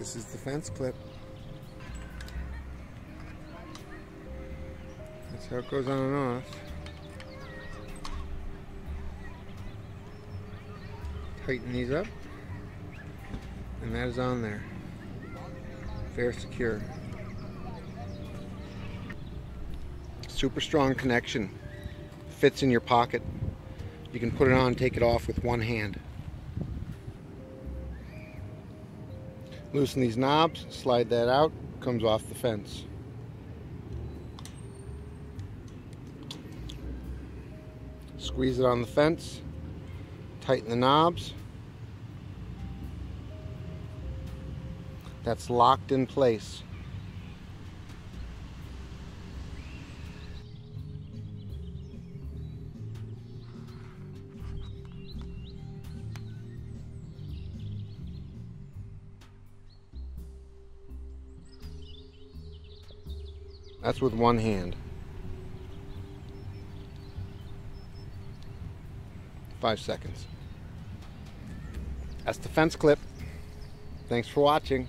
This is the fence clip. That's how it goes on and off. Tighten these up. And that is on there. Fair secure. Super strong connection. Fits in your pocket. You can put it on, take it off with one hand. Loosen these knobs, slide that out, comes off the fence. Squeeze it on the fence, tighten the knobs. That's locked in place. That's with one hand. Five seconds. That's the fence clip. Thanks for watching.